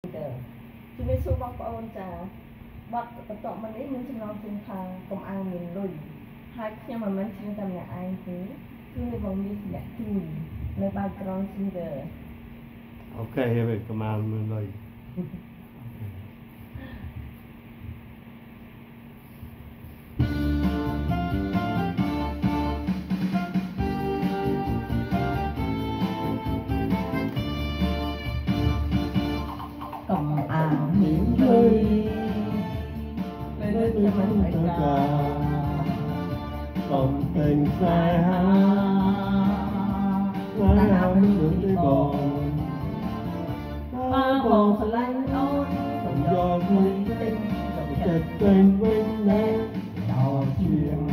ជំរាបសួរបងប្អូនចាបទបន្តមកនេះមានចំណងជើងថាកុំអាងមានលុយហើយខ្ញុំមិនមែនច្រៀងតែម្នាក់ឯងទេគឺមានបងមានម្នាក់ជួយនៅ background singer Okay, here we come on, Moonlight. កុំ đất tôi không tất cả còn tình sai ha ngã nào cũng được đi bồn ba bồn phải lanh ôn không do vui tình chật tình vinh lên đào chuyện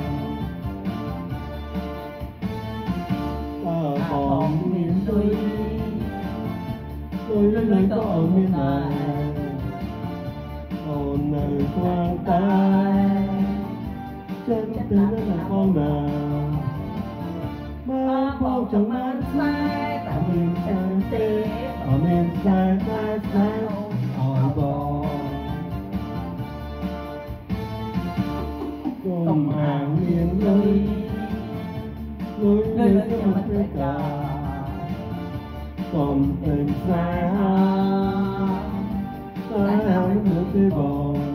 ta còn miền tây. Tôi lớn lên có ở miền này vòng tay trên những thứ rất là con nào mơ phong trong mắt say tạo mình chân tê ở men sai sai sai hỏi bò cùng hàng miền núi. núi. Nơi cho mặt tất cả. cùng tình xa. Ta hãy hướng tới vòng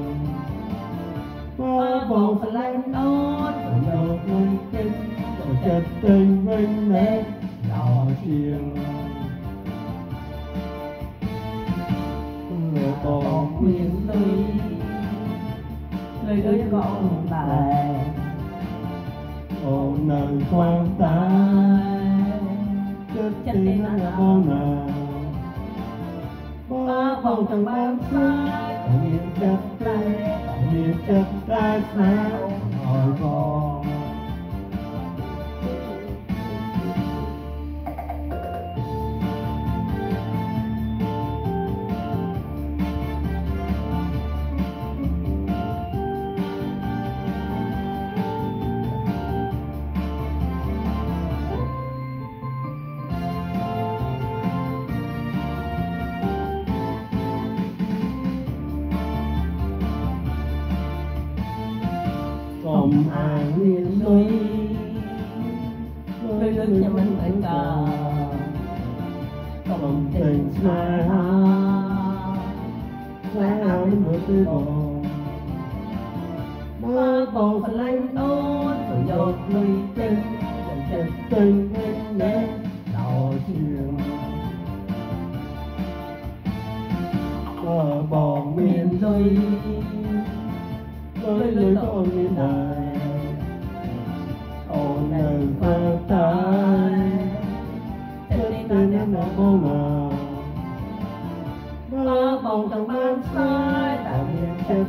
mơ mộng phải lên nón đầu cung kinh đầu tình vinh lên đỏ chiêng còn quyền tôi lời đưa cho con bài còn nàng quan ta chất tình là bao nào ba vòng thằng ba xa miền chất hồng hải miền núi tôi đứng nhà mình bạn cờ cộng tình xa Lẽ áo đến mưa tư bò. Mơ bầu phần lanh đó Từ dột lùi chân Dần chân tình nên nhé Đỏ chiều. Mơ bò miền lùi với lưỡi con như bài ồn nàng phát tay trên tên em đã cô mà mơ mộng trong mang xa tạm biệt chân